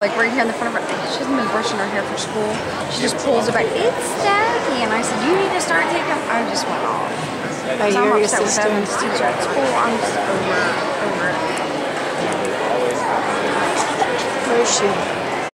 Like right here in the front of her, she hasn't been brushing her hair for school. She just pulls it back. It's staggy, and I said, "You need to start taking." I just went off. I 'Cause I'm your upset with teacher at school. I'm just over, over it. Where is she?